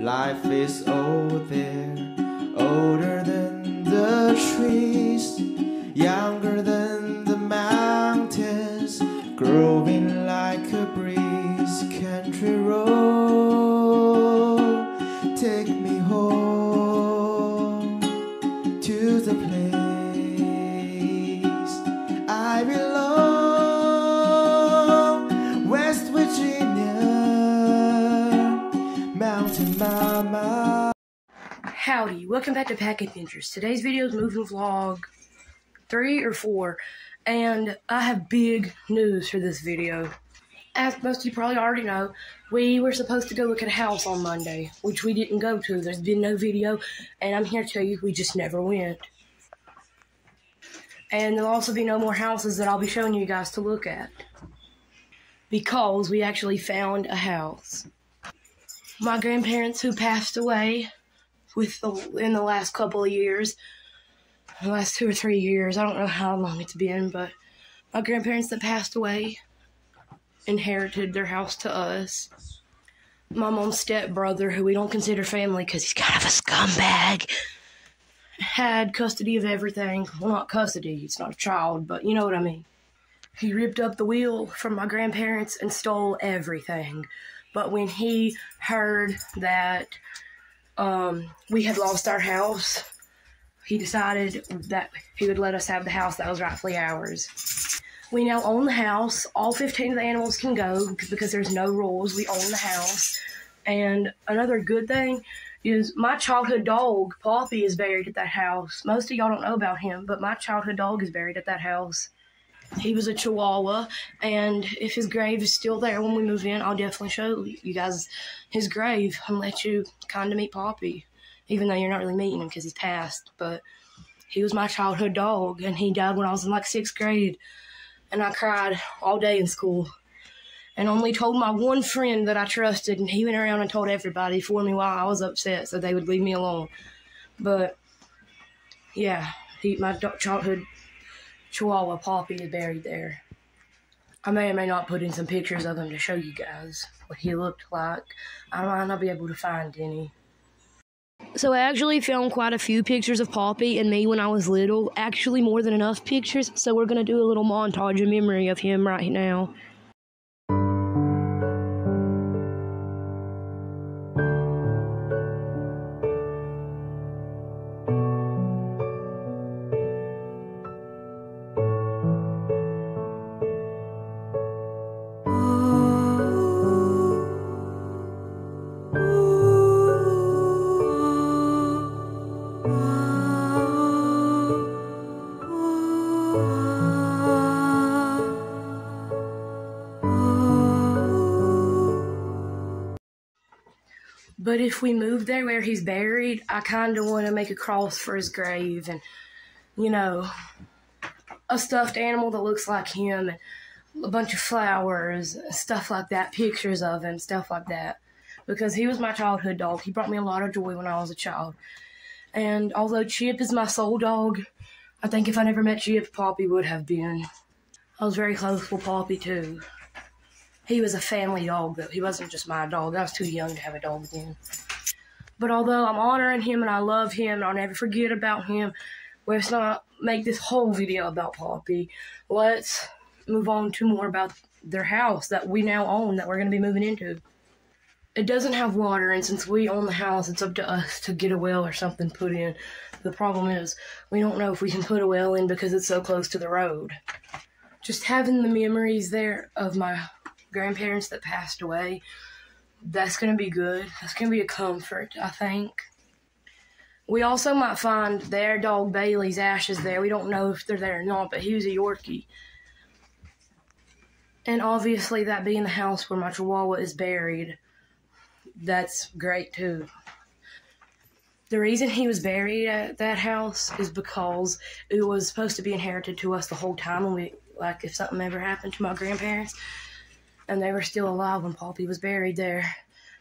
Life is old there, older than the trees, younger than the mountains, growing like a breeze. Country road, Howdy, welcome back to Pack Adventures. Today's video is moving vlog three or four, and I have big news for this video. As most of you probably already know, we were supposed to go look at a house on Monday, which we didn't go to. There's been no video, and I'm here to tell you we just never went. And there'll also be no more houses that I'll be showing you guys to look at. Because we actually found a house. My grandparents who passed away with the, in the last couple of years, the last two or three years. I don't know how long it's been, but my grandparents that passed away inherited their house to us. My mom's stepbrother, who we don't consider family because he's kind of a scumbag, had custody of everything. Well, not custody, it's not a child, but you know what I mean. He ripped up the will from my grandparents and stole everything. But when he heard that um, we had lost our house, he decided that he would let us have the house that was rightfully ours. We now own the house. All 15 of the animals can go because there's no rules. We own the house. And another good thing is my childhood dog, Poppy, is buried at that house. Most of y'all don't know about him, but my childhood dog is buried at that house. He was a Chihuahua, and if his grave is still there when we move in, I'll definitely show you guys his grave and let you kind of meet Poppy, even though you're not really meeting him because he's passed. But he was my childhood dog, and he died when I was in like sixth grade, and I cried all day in school. And only told my one friend that I trusted, and he went around and told everybody for me while I was upset, so they would leave me alone. But yeah, he my childhood Chihuahua Poppy is buried there. I may or may not put in some pictures of him to show you guys what he looked like. I might not be able to find any. So I actually filmed quite a few pictures of Poppy and me when I was little. Actually, more than enough pictures. So we're gonna do a little montage in memory of him right now. But if we move there where he's buried, I kind of want to make a cross for his grave and, you know, a stuffed animal that looks like him, and a bunch of flowers, stuff like that, pictures of him, stuff like that. Because he was my childhood dog. He brought me a lot of joy when I was a child. And although Chip is my soul dog, I think if I never met Chip, Poppy would have been. I was very close with Poppy too. He was a family dog, though. He wasn't just my dog. I was too young to have a dog then. But although I'm honoring him and I love him and I'll never forget about him, let's not make this whole video about Poppy. Let's move on to more about their house that we now own that we're going to be moving into. It doesn't have water, and since we own the house, it's up to us to get a well or something put in. The problem is, we don't know if we can put a well in because it's so close to the road. Just having the memories there of my grandparents that passed away, that's going to be good. That's going to be a comfort, I think. We also might find their dog Bailey's ashes there. We don't know if they're there or not, but he was a Yorkie. And obviously, that being the house where my Chihuahua is buried, that's great too. The reason he was buried at that house is because it was supposed to be inherited to us the whole time when we, like, if something ever happened to my grandparents and they were still alive when Poppy was buried there.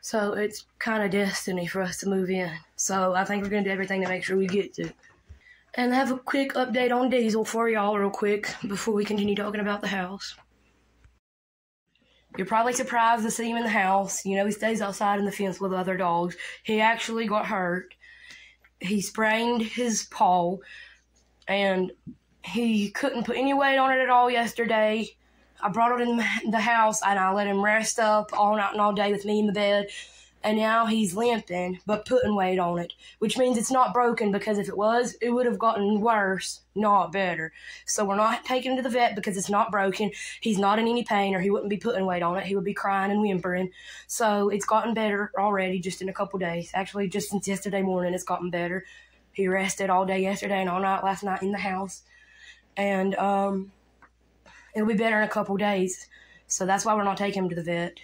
So it's kind of destiny for us to move in. So I think we're going to do everything to make sure we get to. And I have a quick update on Diesel for y'all, real quick, before we continue talking about the house. You're probably surprised to see him in the house. You know, he stays outside in the fence with other dogs. He actually got hurt. He sprained his paw and he couldn't put any weight on it at all yesterday. I brought it in the house and I let him rest up all night and all day with me in the bed. And now he's limping, but putting weight on it, which means it's not broken because if it was, it would have gotten worse, not better. So we're not taking him to the vet because it's not broken. He's not in any pain or he wouldn't be putting weight on it. He would be crying and whimpering. So it's gotten better already just in a couple days. Actually, just since yesterday morning, it's gotten better. He rested all day yesterday and all night last night in the house. And um, it'll be better in a couple days. So that's why we're not taking him to the vet.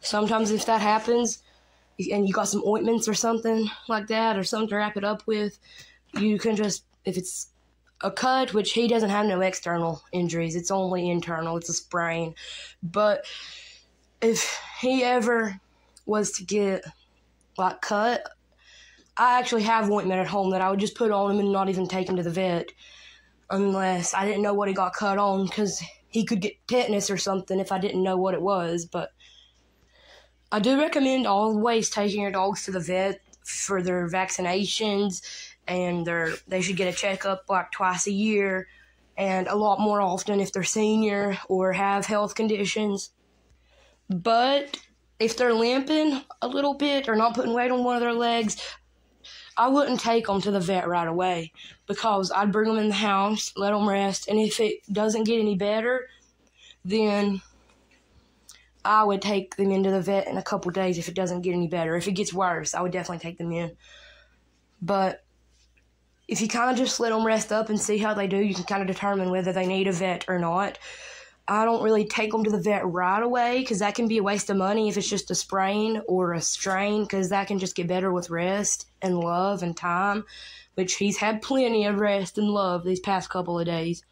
Sometimes if that happens and you got some ointments or something like that or something to wrap it up with, you can just if it's a cut, which he doesn't have no external injuries, it's only internal, it's a sprain. But if he ever was to get like cut, I actually have ointment at home that I would just put on him and not even take him to the vet unless I didn't know what he got cut on because he could get tetanus or something if I didn't know what it was. But I do recommend always taking your dogs to the vet for their vaccinations and their they should get a checkup like twice a year and a lot more often if they're senior or have health conditions. But if they're limping a little bit or not putting weight on one of their legs, I wouldn't take them to the vet right away because I'd bring them in the house, let them rest, and if it doesn't get any better, then I would take them into the vet in a couple days if it doesn't get any better. If it gets worse, I would definitely take them in. But if you kind of just let them rest up and see how they do, you can kind of determine whether they need a vet or not. I don't really take them to the vet right away because that can be a waste of money if it's just a sprain or a strain because that can just get better with rest and love and time, which he's had plenty of rest and love these past couple of days.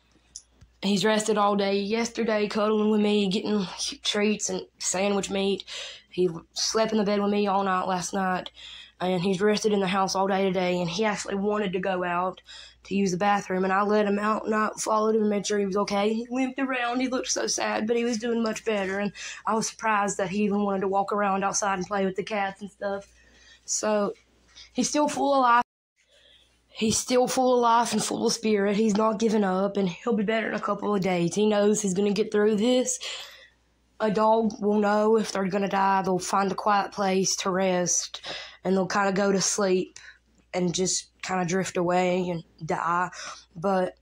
He's rested all day yesterday, cuddling with me, getting treats and sandwich meat. He slept in the bed with me all night last night, and he's rested in the house all day today. And he actually wanted to go out to use the bathroom, and I let him out and I followed him and made sure he was okay. He limped around, he looked so sad, but he was doing much better. And I was surprised that he even wanted to walk around outside and play with the cats and stuff. So he's still full of life he's still full of life and full of spirit. He's not giving up, and he'll be better in a couple of days. He knows he's going to get through this. A dog will know if they're going to die. They'll find a quiet place to rest, and they'll kind of go to sleep and just kind of drift away and die. But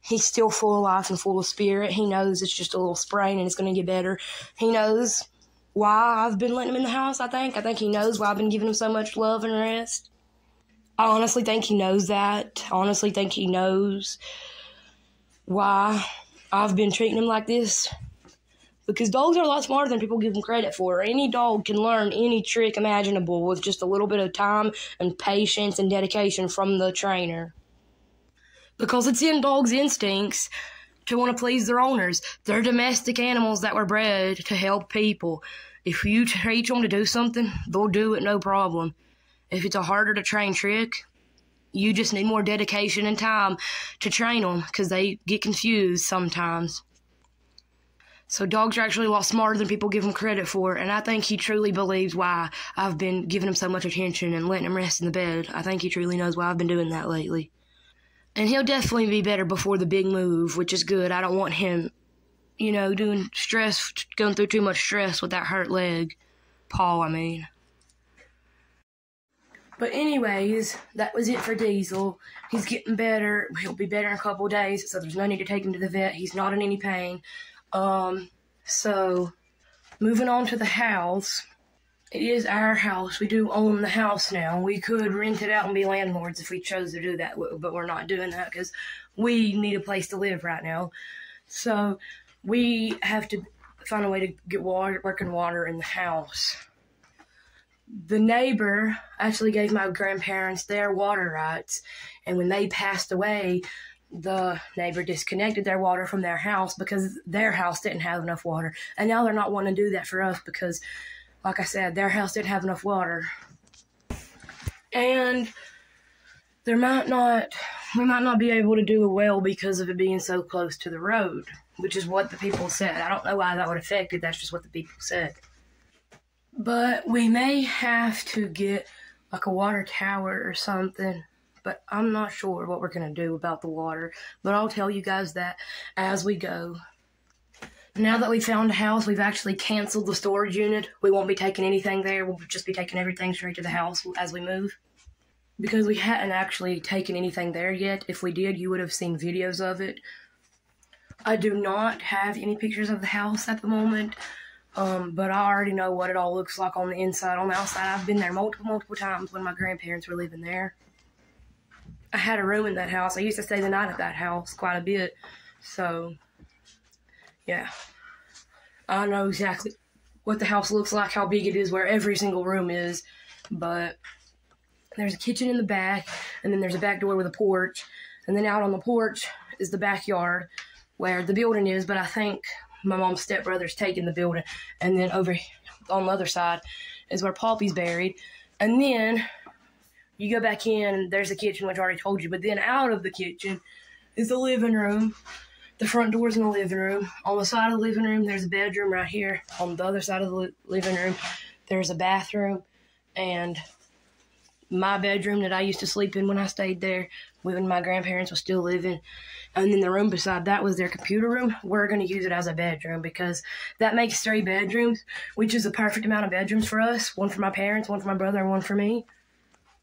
he's still full of life and full of spirit. He knows it's just a little sprain and it's going to get better. He knows why I've been letting him in the house, I think. I think he knows why I've been giving him so much love and rest. I honestly think he knows that. I honestly think he knows why I've been treating him like this. Because dogs are a lot smarter than people give them credit for. Any dog can learn any trick imaginable with just a little bit of time and patience and dedication from the trainer. Because it's in dogs' instincts to want to please their owners. They're domestic animals that were bred to help people. If you teach them to do something, they'll do it no problem. If it's a harder to train trick, you just need more dedication and time to train them because they get confused sometimes. So dogs are actually a lot smarter than people give them credit for, and I think he truly believes why I've been giving him so much attention and letting him rest in the bed. I think he truly knows why I've been doing that lately. And he'll definitely be better before the big move, which is good. I don't want him, you know, doing stress, going through too much stress with that hurt leg. Paul, I mean. But anyways, that was it for Diesel. He's getting better. He'll be better in a couple days, so there's no need to take him to the vet. He's not in any pain. Um, so moving on to the house. It is our house. We do own the house now. We could rent it out and be landlords if we chose to do that, but we're not doing that because we need a place to live right now. So we have to find a way to get water, working water in the house the neighbor actually gave my grandparents their water rights, and when they passed away, the neighbor disconnected their water from their house because their house didn't have enough water. And now they're not wanting to do that for us because, like I said, their house didn't have enough water. And there might not, we might not be able to do a well because of it being so close to the road. which is what the people said. I don't know why that would affect it. That's just what the people said. But we may have to get like a water tower or something. But I'm not sure what we're going to do about the water. But I'll tell you guys that as we go. Now that we found a house, we've actually canceled the storage unit. We won't be taking anything there. We'll just be taking everything straight to the house as we move. Because we hadn't actually taken anything there yet. If we did, you would have seen videos of it. I do not have any pictures of the house at the moment. Um, but I already know what it all looks like on the inside. On the outside, I've been there multiple, multiple times when my grandparents were living there. I had a room in that house. I used to stay the night at that house quite a bit. So, yeah. I know exactly what the house looks like, how big it is, where every single room is. But there's a kitchen in the back, and then there's a back door with a porch. And then out on the porch is the backyard where the building is. But I think my mom's stepbrother's taking the building. And then over on the other side is where Poppy's buried. And then you go back in, there's the kitchen, which I already told you. But then out of the kitchen is the living room. The front door's in the living room. On the side of the living room, there's a bedroom right here. On the other side of the living room, there's a bathroom and my bedroom that I used to sleep in when I stayed there when my grandparents were still living. And then the room beside that was their computer room. We're going to use it as a bedroom because that makes three bedrooms, which is the perfect amount of bedrooms for us one for my parents, one for my brother, and one for me.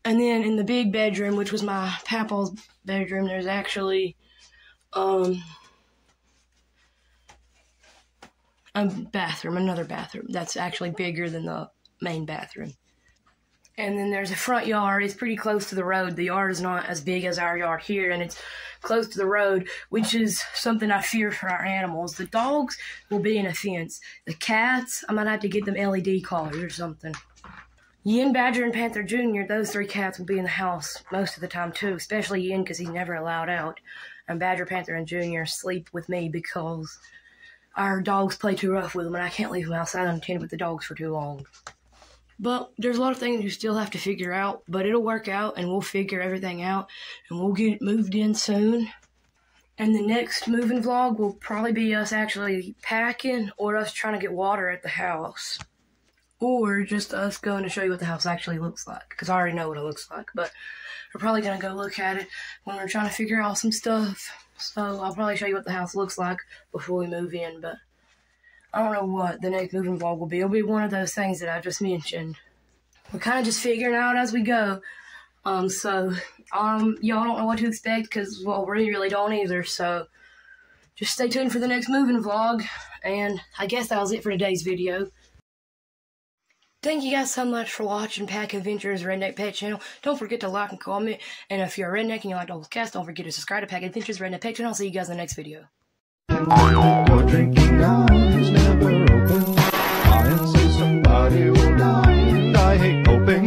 And then in the big bedroom, which was my papa's bedroom, there's actually um a bathroom, another bathroom that's actually bigger than the main bathroom. And then there's a front yard. It's pretty close to the road. The yard is not as big as our yard here, and it's close to the road, which is something I fear for our animals. The dogs will be in a fence. The cats, I might have to get them LED collars or something. Yin, Badger, and Panther Jr., those three cats will be in the house most of the time, too, especially Yin because he's never allowed out. And Badger, Panther, and Jr. sleep with me because our dogs play too rough with them, and I can't leave them outside unattended with the dogs for too long. But there's a lot of things you still have to figure out, but it'll work out and we'll figure everything out and we'll get moved in soon. And the next moving vlog will probably be us actually packing or us trying to get water at the house. Or just us going to show you what the house actually looks like. Because I already know what it looks like. But we're probably going to go look at it when we're trying to figure out some stuff. So I'll probably show you what the house looks like before we move in. But I don't know what the next moving vlog will be. It'll be one of those things that I just mentioned. We're kind of just figuring out as we go. Um, so, um, y'all don't know what to expect because, well, we really don't either. So, just stay tuned for the next moving vlog. And I guess that was it for today's video. Thank you guys so much for watching Pack Adventures Redneck Pet Channel. Don't forget to like and comment. And if you're a redneck and you like old Cast, don't forget to subscribe to Pack Adventures Redneck Pet Channel. I'll see you guys in the next video. I hate coping.